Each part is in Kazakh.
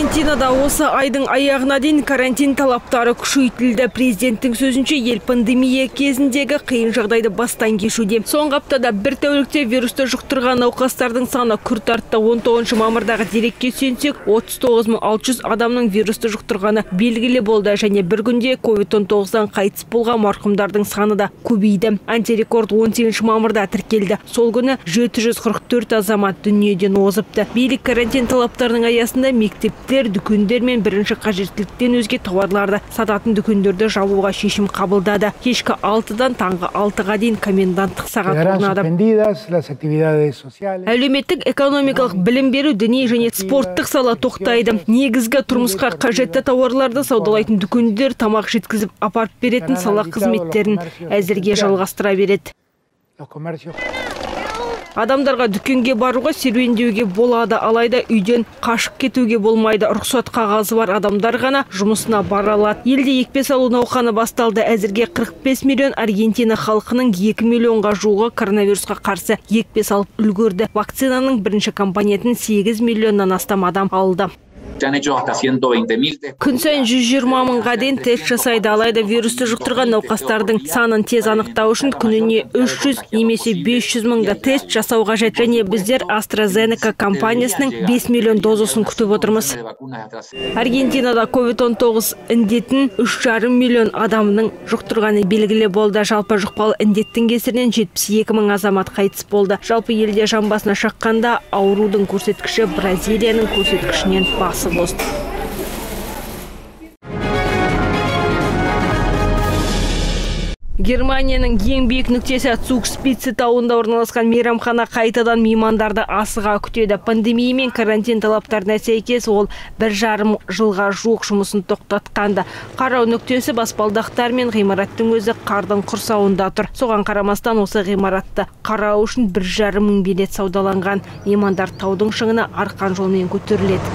аргентинада осы айдың аяғына дейін карантин талаптары күшейтілді. Президенттің сөзінше ел пандемия кезіндегі қиын жағдайды бастан кешуде. Соңғы аптада бір тәулікте вирусты жұқтырған науқастардың саны күрт артты. 19 мамырдағы дерекке сүйенсек 39600 адамның вирусты жұқтырғаны белгілі болды және бір күнде covid 19 қайтыс болған марқұмдардың саны да көбейді. Антирекорд 18 мамырда тіркелді. Сол күні 744 азамат дүниеден озыпты. Билік карантин талаптарының аясында дүкендер мен бірінші қажеттіліктен өзге тауарларды сататын дүкендерді жабуға шешім қабылдады. Кешкі алтыдан таңғы алтыға дейін коменданттық сағат орнады. әлеуметтік экономикалық білім беру діни және спорттық сала тоқтайды. Негізгі тұрмысқа қажетті тауарларды саудалайтын дүкендер тамақ жеткізіп апарып беретін сала қызметтерін әзірге жалғастыра береді. Адамдарға дүкенге баруға серуендеуге болады. Алайда үйден қашып кетуге болмайды. Рұқсат қағазы бар. Адамдар ғана жұмысына бара алады. Елде екпе салу науқаны басталды. Әзірге 45 миллион аргентина халқының 2 миллионға жуығы коронавирусқа қарсы екпе салып үлгерді. Вакцинаның бірінші компонентін 8 миллионнан астам адам алды. Se han hecho hasta 120 mil күн сайын 120 мыңға дейін тест жасайды. Алайда вирусты жұқтырған науқастардың санын тез анықтау үшін күніне 300 немесе 500 мыңда тест жасау қажет. Және біздер AstraZeneca компаниясының 5 миллион дозасын күтіп отырмыз. Аргентинада covid-19 індетін 3,5 миллион адамның жұқтырғаны белгілі болды. Жалпы жұқпалы індеттің кесірінен 72 мың азамат қайтыс болды. Жалпы елде жан басына шаққанда аурудың көрсеткіші бразилияның көрсеткішінен басым. most Германияның ең биік нүктесі Цукспице тауында орналасқан мейрамхана қайтадан меймандарды асыға күтеді. Пандемия мен карантин талаптарына сәйкес ол бір жарым жылға жуық жұмысын тоқтатқанды. Қарау нүктесі баспалдақтар мен ғимараттың өзі қардың құрсауында тұр. Соған қарамастан осы ғимаратты қарау үшін бір жарым мың билет саудаланған. Меймандар таудың шыңына арқан жолмен көтеріледі.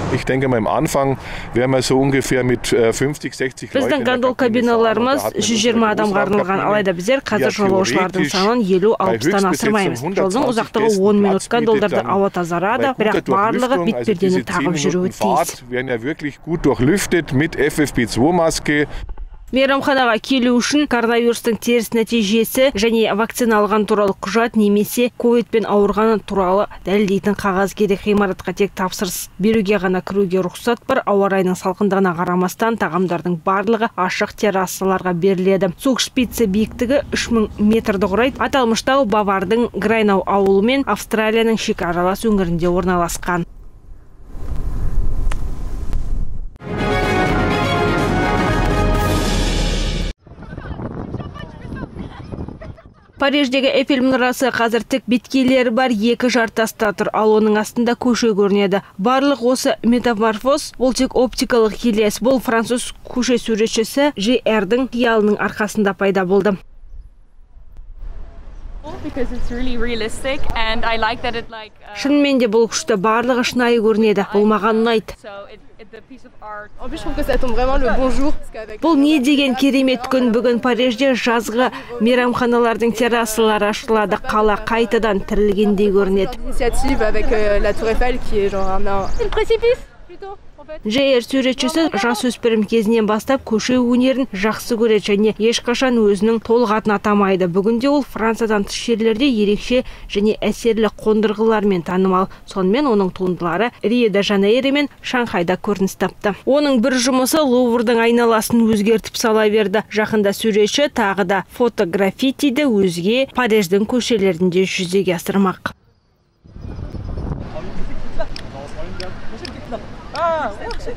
Äh, 50, 60 Leuten Біздің гондол Kabine кабиналарымыз fahren. Da hatten wir 120 so адамға арналған. Алайда біздер қазір жолаушылардың санын bei 50-60-тан асырмаймыз. Жолдың 120 ұзақтығы Gästen 10 Platz минут bietet, гондолдарда dann ауа тазарады бірақ барлығы бетпердені diese 10 тағып жүруі тиіс. Fahrt werden ja wirklich gut durchlüftet mit FFP2-Maske. мейрамханаға келу үшін коронавирустың теріс нәтижесі және вакцина алған туралы құжат немесе ковидпен ауырғаны туралы дәлелдейтін қағаз керек. Ғимаратқа тек тапсырыс беруге ғана кіруге рұқсат бар. Ауа райының салқындығына қарамастан тағамдардың барлығы ашық террасаларға беріледі. Цукшпице биіктігі 3000 метрді құрайды. Аталмыш тау бавардың грайнау ауылы мен австралияның шекаралас өңірінде орналасқан. Париждегі Эйфель мұнарасы қазір тік беткейлері бар екі жартаста тұр, ал оның астында көше көрінеді. Барлық осы метаморфоз ол тек оптикалық елес. Бұл француз көше суретшісі Ж.Р.дің қиялының арқасында пайда болды. Шынымен де бұл күшті барлығы шынайы көрінеді. Бұл маған qu'avec Бұл не деген керемет күн. бүгін Парижде жазғы мейрамханалардың террасалары ашылады. Қала қайтадан тірілгендей көрінеді. Джейер суретшісі жасөспірім кезінен бастап көше өнерін жақсы көреді және ешқашан өзінің толық атын атамайды. Бүгінде ол Франциядан тыс жерлерде ерекше және әсерлі қондырғылармен танымал. Сонымен оның туындылары Рио де Жанейро мен Шанхайда көрініс тапты. Оның бір жұмысы Луврдың айналасын өзгертіп сала берді. Жақында суретші тағы да фотографитиді өзге Париждің көшелерінде жүзеге асырмақ. 我去去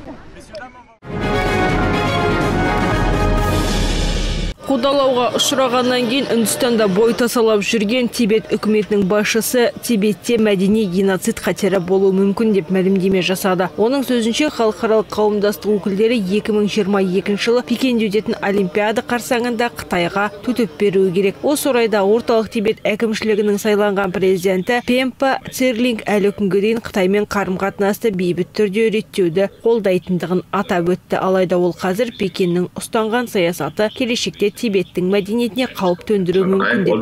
Қудалауға ұшырағаннан кейін Үндістанда бой тасалап жүрген Тибет үкіметінің басшысы Тибетте мәдени геноцид қатері болуы мүмкін деп мәлімдеме жасады. Оның сөзінше халықаралық қауымдастық өкілдері 2022 жылы Пекинде өтетін Олимпиада қарсаңында Қытайға төтеп беруі керек. Осы орайда орталық Тибет әкімшілігінің сайланған президенті Пемпа Церлинг әлі күнге дейін Қытаймен қарым-қатынасты бейбіт түрде реттеуді қолдайтындығын атап өтті. Алайда ол қазір Пекиннің ұстанған саясаты келешекте Тибеттің мәдениетіне қауіп төндіруі мүмкін деп.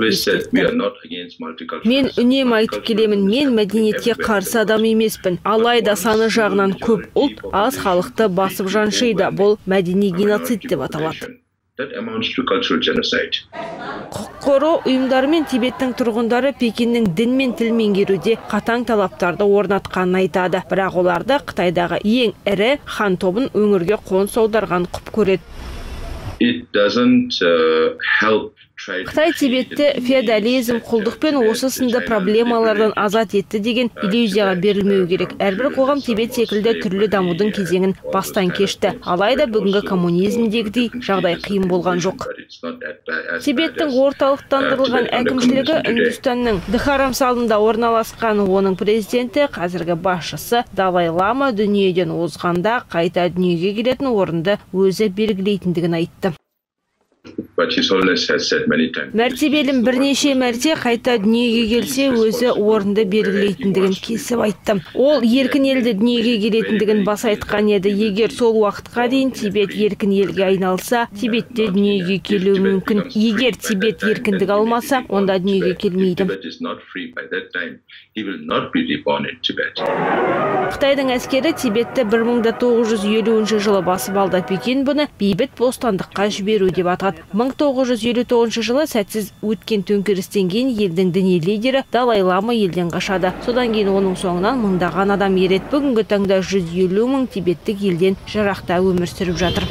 Мен үнемі айтып келемін, мен мәдениетке қарсы адам емеспін. Алайда саны жағынан көп ұлт аз халықты басып жаншиды. Бұл мәдени геноцид деп аталады. құқық қорғау ұйымдары мен тибеттің тұрғындары пекиннің дін мен тіл меңгеруде қатаң талаптарды орнатқанын айтады бірақ оларды қытайдағы ең ірі хан тобын өңірге қоныс аударған құп көреді it doesn't uh, help қытай тибетті феодализм құлдық пен осы сынды проблемалардан азат етті деген иллюзияға берілмеу керек. Әрбір қоғам тибет секілді түрлі дамудың кезеңін бастан кешті. Алайда бүгінгі коммунизмдегідей жағдай қиын болған жоқ. Тибеттің орталықтандырылған әкімшілігі үндістанның дхарамсалында орналасқан. Оның президенті қазіргі басшысы далай лама дүниеден озғанда қайта дүниеге келетін орынды өзі белгілейтіндігін айтты. Мәртебелім бірнеше мәрте қайта дүниеге келсе өзі орынды белгілейтіндігін кесіп айтты. Ол еркін елді дүниеге келетіндігін баса айтқан еді. Егер сол уақытқа дейін тибет еркін елге айналса тибетте дүниеге келуі мүмкін. Егер тибет еркіндік алмаса онда дүниеге келмейді. Қытайдың әскері тибетті 1950 жылы басып алды пекин бұны бейбіт бостандыққа жіберу деп атады. 1959 жылы сәтсіз өткен төңкерістен кейін елдің діни лидері далай лама елден қашады. Содан кейін оның соңынан мыңдаған адам ереді. Бүгінгі таңда 150 мың тибеттік елден жырақта өмір сүріп жатыр.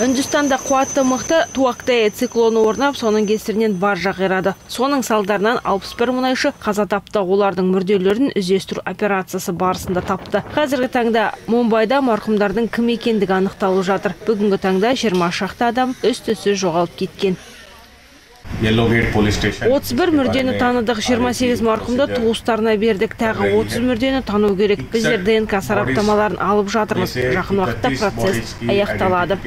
Үндістанда қуатты мықты туактая циклоны орнап соның кесірінен баржа қирады соның салдарынан 61 мұнайшы қаза тапты. Олардың мүрделерін іздестіру операциясы барысында тапты. Қазіргі таңда мумбайда марқұмдардың кім екендігі анықталып жатыр. Бүгінгі таңда жиырма шақты адам түзсіз жоғалып кеткен. Отыз бір мүрдені таныдық жиырма сегіз марқұмды туыстарына бердік. Тағы отыз мүрдені тану керек. Біздер днк сараптамаларын алып жатырмыз. Жақын уақытта процесс аяқталады.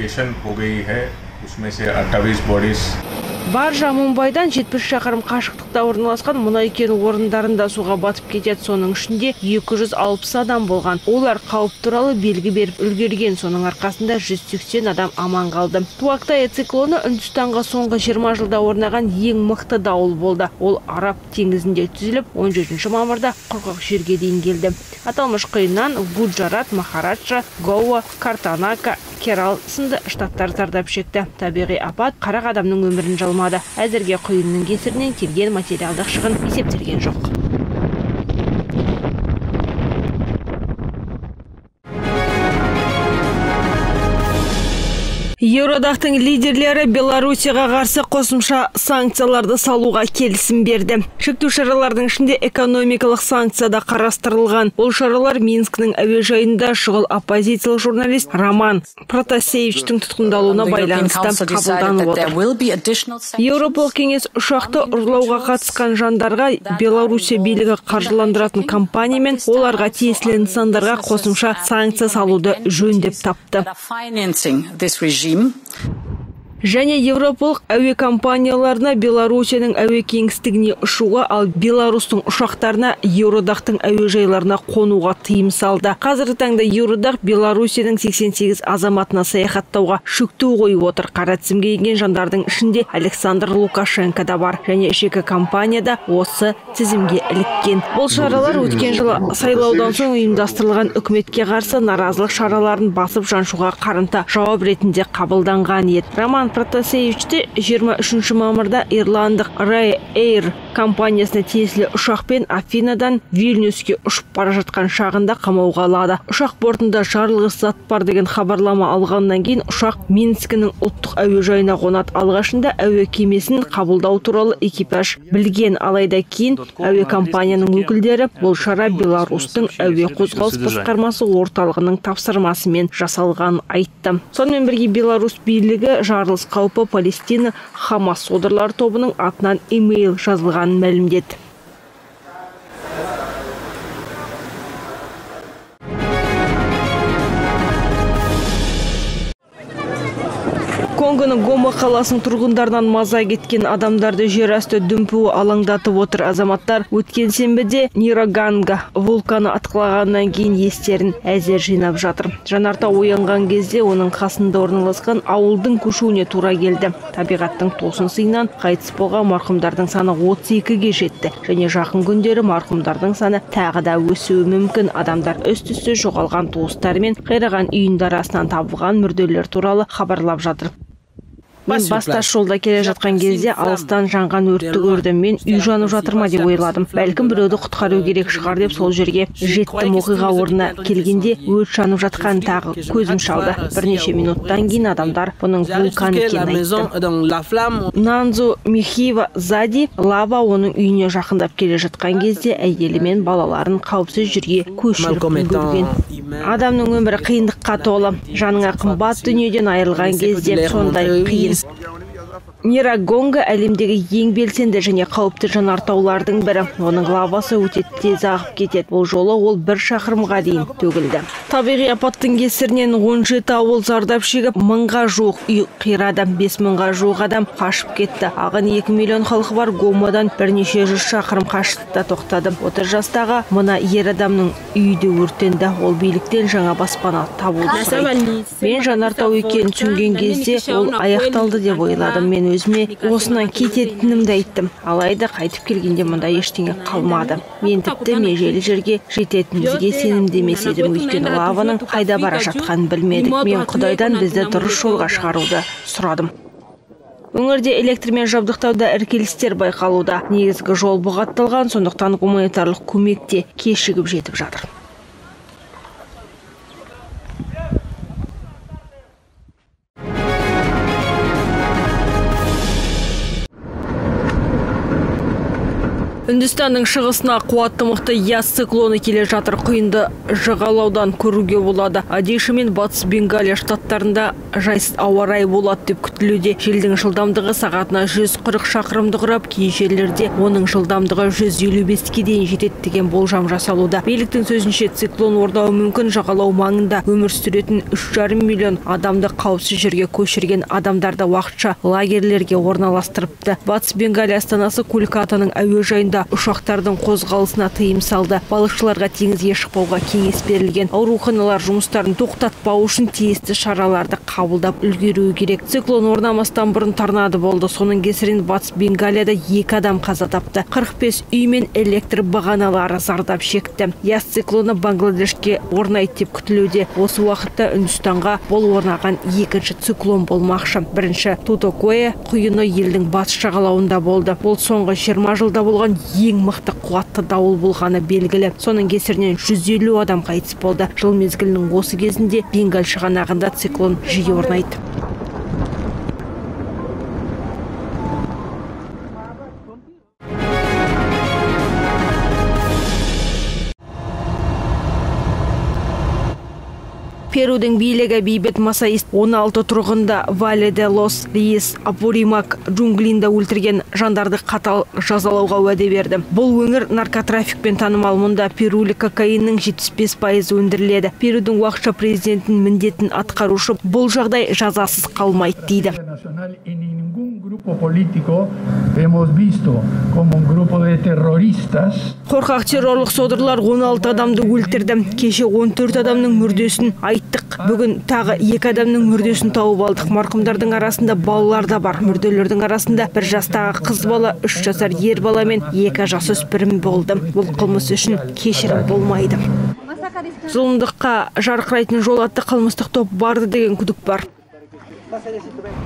Баржа мумбайдан 70 шақырым қашықтықта орналасқан мұнай кен орындарында суға батып кетеді. Соның ішінде 260 адам болған. Олар қауіп туралы белгі беріп үлгерген. Соның арқасында 180 адам аман қалды. Туактая циклоны үндістанға соңғы 20 жылда орнаған ең мықты дауыл болды. Ол араб теңізінде түзіліп 17 мамырда құрғақ жерге дейін келді. Аталмыш құйыннан гуджарат махараджа гоуа картанака керал сынды штаттар зардап шекті. Табиғи апат қырық адамның өмірін жалмады. Әзірге құйынның кесірінен келген материалдық шығын есептелген жоқ. Еуродақтың лидерлері Белоруссияға қарсы қосымша санкцияларды салуға келісім берді. Шектеу шаралардың ішінде экономикалық санкция да қарастырылған. Ол шаралар Минскінің әуежайында шұғыл оппозициялық журналист Роман Протасевичтің тұтқындалуына байланысты қабылданып отыр. Еуропалық кеңес ұшақты ұрлауға қатысқан жандарға Белоруссия билігі қаржыландыратын компания мен оларға тиесілі нысандарға қосымша санкция салуды жөн деп тапты haben. Және еуропалық әуе компанияларына белоруссияның әуе кеңістігіне ұшуға ал беларусьтың ұшақтарына еуродақтың әуежайларына қонуға тыйым салды. Қазіргі таңда еуродақ белоруссияның 88 азаматына саяхаттауға шектеу қойып отыр. Қара тізімге енген жандардың ішінде александр лукашенко да бар және жеке компания да осы тізімге іліккен. Бұл шаралар өткен жылы сайлаудан соң ұйымдастырылған үкіметке қарсы наразылық шараларын басып жаншуға қарымта жауап ретінде қабылданған еді. Роман протасевичті 23 мамырда ирландық Ray Air компаниясына тиесілі ұшақпен Афинадан Вильнюске ұшып бара жатқан шағында қамауға алады. Ұшақ бортында жарылғыш зат бар деген хабарлама алғаннан кейін ұшақ Минскінің ұлттық әуежайына қонады. Алғашында әуе кемесін қабылдау туралы экипаж білген, алайда кейін әуе компанияның өкілдері бұл шара Беларусьтың әуе қозғалыс басқармасы орталығының тапсырмасымен жасалғанын айтты. Сонымен бірге Беларусь билігі жарылыс қаупі Палестина Хамас содырлар тобының атынан имейл жазылғанын мәлімдеді. Конгоның гома қаласының тұрғындарынан маза кеткен адамдарды жер асты дүмпуі алаңдатып отыр. Азаматтар өткен сенбіде нироганга вулканы атқылағаннан кейін естерін әзер жинап жатыр. Жанарта оянған кезде оның қасында орналасқан ауылдың көшуіне тура келді. Табиғаттың тосын сыйынан қайтыс болған марқұмдардың саны 32-ге жетті. Және жақын күндері марқұмдардың саны тағы да өсуі мүмкін. Адамдар үсті үсті жоғалған туыстары мен қираған үйінді арасынан табылған мүрделер туралы хабарлап жатыр. Мен бас тас жолда келе жатқан кезде алыстан жанған өртті көрдім. Мен үй жанып жатыр ма деп ойладым. бәлкім біреуді құтқару керек шығар деп сол жерге жеттім оқиға орнына келгенде өрт жанып жатқан тағы көзім шалды. бірнеше минуттан кейін адамдар бұның вулкан екенін айтты. нанзу михива зади лава оның үйіне жақындап келе жатқан кезде әйелі мен балаларын қауіпсіз жерге көшіріп үлгерген. адамның өмірі қиындыққа толы. Жаныңа қымбат дүниеден айырылған кезде сондай қиын is нирагонга әлемдегі ең белсенді және қауіпті жанартаулардың бірі. Оның лавасы өте тез ағып кетеді. Бұл жолы ол бір шақырымға дейін төгілді. Табиғи апаттың кесірінен 17 ауыл зардап шегіп мыңға жуық үй қирады. 5 мыңға жуық адам қашып кетті. Ағын 2 миллион халқы бар. Гомадан бірнеше жүз шақырым қашықтықта тоқтады. 30 жастағы мына ер адамның үйі де өртенді. Ол биліктен жаңа баспана табуды сұрайды мен жанартау екенін түсінген кезде ол аяқталды деп ойладым. Мен өзіме осынан кететінімді айттым. Алайда қайтып келгенде мұнда ештеңе қалмады. Мен тіпті межелі жерге жететінімізге сенімді емес едім. Өйткені лаваның қайда бара жатқанын білмедік. Мен құдайдан бізді дұрыс жолға шығаруды сұрадым. Өңірде электрмен жабдықтауда іркелістер байқалуда. Негізгі жол бұғатталған сондықтан гуманитарлық көмек те кешігіп жетіп жатыр. Үндістанның шығысына қуатты мықты яс циклоны келе жатыр. Құйынды жағалаудан көруге болады. Одеша мен батыс бенгалия штаттарында жайсыз ауа райы болады деп күтілуде. Желдің жылдамдығы сағатына 140 шақырымды құрап кей жерлерде оның жылдамдығы 155-ке дейін жетеді деген болжам жасалуда. Биліктің сөзінше циклон орнауы мүмкін жағалау маңында өмір сүретін 3,5 миллион адамды қауіпсіз жерге көшірген адамдарды уақытша лагерлерге орналастырыпты. Батыс бенгалия астанасы кулькатаның әуежайында ұшақтардың қозғалысына тыйым салды. Балықшыларға теңізге шықпауға кеңес берілген. Ауруханалар жұмыстарын тоқтатпау үшін тиісті шараларды қабылдап үлгеруі керек. Циклон орнамастан бұрын торнадо болды. Соның кесірінен батыс бенгалияда екі адам қаза тапты. 45 үй мен электр бағаналары зардап шекті. Яс циклоны бангладешке орнайды деп күтілуде. Осы уақытта үндістанға бұл орнаған екінші циклон болмақшы. Бірінші тутокое құйыны елдің батыс жағалауында болды. Бұл соңғы 20 жылда болған ең мықты қуатты дауыл болғаны белгілі. Соның кесірінен 150 адам қайтыс болды. Жыл мезгілінің осы кезінде бенгаль шығанағында циклон жиі орнайды. Перудың билігі бейбіт масаист 16 тұрғында вале де лос риес апуримак джунглинда өлтірген жандарды қатал жазалауға уәде берді. Бұл өңір наркотрафикпен танымал. Мұнда перулік кокаиннің 75 пайызы өндіріледі. Перудің уақытша президентінің міндетін атқарушы бұл жағдай жазасыз қалмайды дейді. Político hemos visto como un grupo de terroristas. Қорқақ террорлық содырлар 16 адамды өлтірді. Кеше 14 адамның мүрдесін айттық. Бүгін тағы екі адамның мүрдесін тауып алдық. Марқұмдардың арасында балалар да бар. Мүрделердің арасында бір жастағы қыз бала, үш жасар ер бала мен екі жасөспірім болды. Бұл қылмыс үшін кешірім болмайды. Зұлымдыққа жарқырайтын жол атты қылмыстық топ барды деген күдік бар.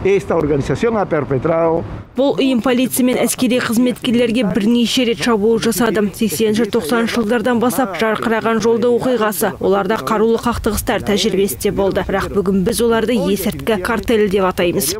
Esta organización ha perpetrado Бұл ұйым полиция мен әскери қызметкерлерге бірнеше рет шабуыл жасады. 80-90 жылдардан басап жарқыраған жолда оқиғасы. Оларда қарулы қақтығыстар тәжірибесі де болды. Бірақ бүгін біз оларды есірткі картелі деп атаймыз.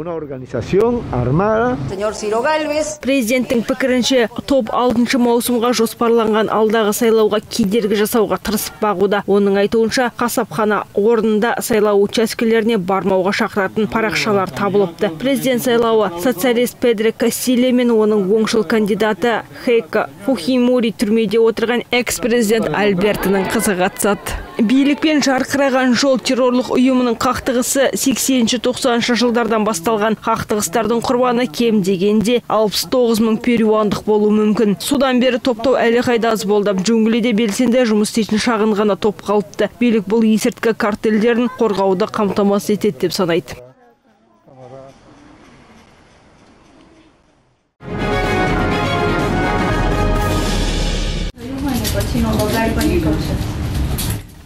Una organización armada. Señor Ciro Galvez. Президенттің пікірінше топ 6 маусымға жоспарланған алдағы сайлауға кедергі жасауға тырысып бағуда. Оның айтуынша қасапхана орнында сайлау учаскелеріне бармауға шақыратын парақшалар табылыпты. Президент сайлауы социалист Педро Кассиле мен оның оңшыл кандидаты Хейка Фухимури түрмеде отырған экс-президент Альбертінің қызы қатысады. Билікпен жарқыраған жол террорлық ұйымының қақтығысы 80-90 жылдардан басталған. Қақтығыстардың құрбаны кем дегенде 69 мың перуандық болуы мүмкін. Содан бері топтау әлі қайда аз болды. Джунглиде белсенді жұмыс істейтін шағын ғана топ қалыпты. Билік бұл есірткі картельдерін қорғауды қамтамасыз етеді деп санайды.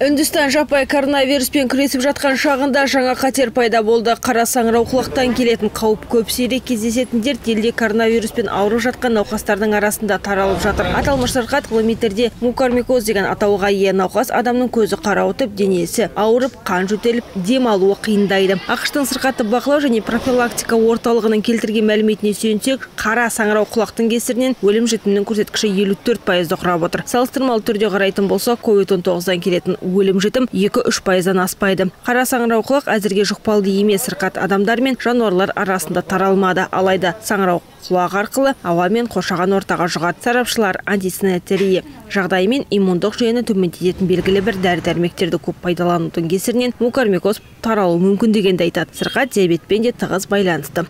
Үндістан жаппай коронавируспен күресіп жатқан шағында жаңа қатер пайда болды. Қара саңырауқұлақтан келетін қауіп көп сирек кездесетін дерт елде коронавируспен ауырып жатқан науқастардың арасында таралып жатыр. Аталмыш сырқат ғылыми тілде мукормикоз деген атауға ие науқас адамның көзі қарауытып, денесі ауырып, қан жөтеліп, дем алуы қиындайды. ақштың сырқатты бақылау және профилактика орталығының келтірген мәліметіне сүйенсек, қара саңырауқұлақтың кесірінен өлім жітімнің көрсеткіші 54 пайызды құрап отыр. Салыстырмалы түрде қарайтын болса, COVID-19-дан келетін өлім жітім 2-3 пайыздан аспайды. Қара саңырауқұлақ әзірге жұқпалды емес сырқат адамдар мен жануарлар арасында таралмады. Алайда саңырауқұлақ арқылы ауа мен қоршаған ортаға жұғады. Сарапшылар антисанитария жағдайы мен иммундық жүйені төмендететін белгілі бір дәрі-дәрмектерді көп пайдаланудың кесірінен мукормикоз таралуы мүмкін дегенді айтады. Сырқат диабетпен де тығыз байланысты.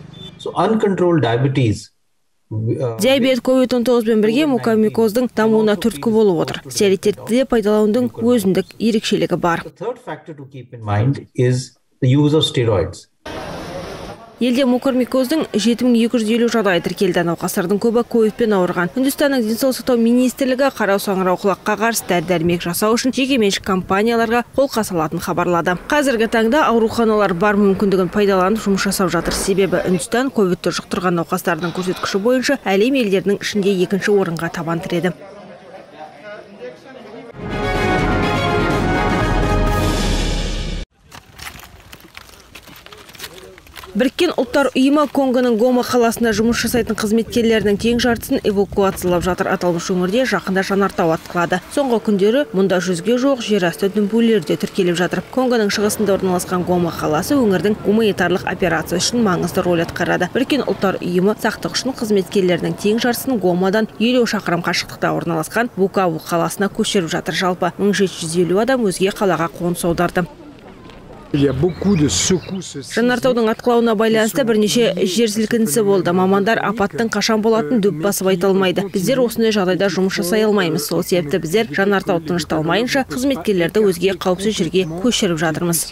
Диабет COVID-19 пен бірге мукомикоздың дамуына түрткі болып отыр. Стероидтерді де пайдаланудың өзіндік ерекшелігі бар. The use of steroids. Елде мукормикоздың 7250 жағдайы тіркелді. Науқастардың көбі ковидпен ауырған. Үндістанның денсаулық сақтау министрлігі қара саңырауқұлаққа қарсы дәрі-дәрмек жасау үшін жекеменшік компанияларға қолқа салатынын хабарлады. Қазіргі таңда ауруханалар бар мүмкіндігін пайдаланып жұмыс жасап жатыр. Себебі Үндістан ковидті жұқтырған науқастардың көрсеткіші бойынша әлем елдерінің ішінде екінші орынға табан тіреді. Біріккен ұлттар ұйымы Конгоның Гома қаласында жұмыс жасайтын қызметкерлерінің тең жартысын эвакуациялап жатыр. Аталмыш өңірде жақында жанартау атқылады. Соңғы күндері мұнда жүзге жоқ жерасты дүмпулері де тіркеліп жатыр. Конгоның шығысында орналасқан Гома қаласы өңірдің гуманитарлық операция үшін маңызды рөл атқарады. Біріккен ұлттар ұйымы сақтық үшін қызметкерлерінің тең жартысын Гомадан 50 шақырым қашықтықта орналасқан Букаву қаласына көшіріп жатыр. Жалпы 1750 адам өзге қалаға қоныс аударды. Жанартаудың атқылауына байланысты бірнеше жер сілкінісі болды. Мамандар апаттың қашан болатын дөп басып айта алмайды. Біздер осындай жағдайда жұмыс жасай алмаймыз. Сол себепті біздер жанартау тынышталмайынша қызметкерлерді өзге қауіпсіз жерге көшіріп жатырмыз.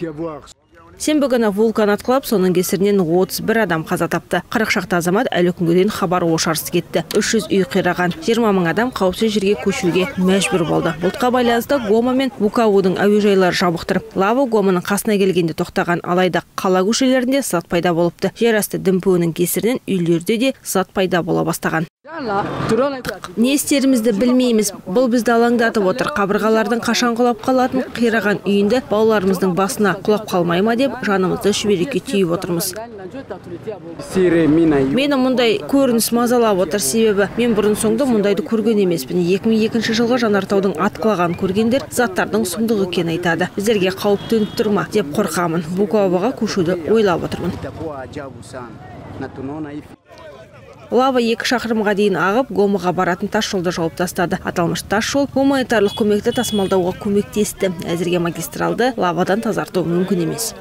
Сенбі күні вулкан атқылап, соның кесірінен 31 адам қаза тапты. 40 шақты азамат әлі күнге дейін хабар ошарсыз кетті. 300 үй қираған. 20 мың адам қауіпсіз жерге көшуге мәжбүр болды. Бұлтқа байланысты Гома мен Букавудың әуежайлары жабық тұр. Лава Гоманың қасына келгенде тоқтаған, алайда қала көшелерінде сат пайда болыпты. Жер асты дүмпуінің кесірінен үйлерде де сат пайда бола бастаған. Не істерімізді білмейміз. Бұл бізді алаңдатып отыр. Қабырғалардың қашан құлап қалатын қираған үйінді балаларымыздың басына құлап қалмай ма деп жанымызды шүберекке түйіп отырмыз. Мені мұндай көрініс мазалап отыр себебі мен бұрын соңды мұндайды көрген емеспін. 2002 жылғы жанартаудың атқылаған көргендер заттардың сұмдық екенін айтады. Біздерге қауіп төніп тұр ма деп қорқамын. Көшуді ойлап отырмын. Лава екі шақырымға дейін ағып, Гомаға баратын тас жолды жауып тастады. Аталмыш тас жол гуманитарлық көмекті тасымалдауға көмектесті. Әзірге магистралды лавадан тазарту мүмкін емес.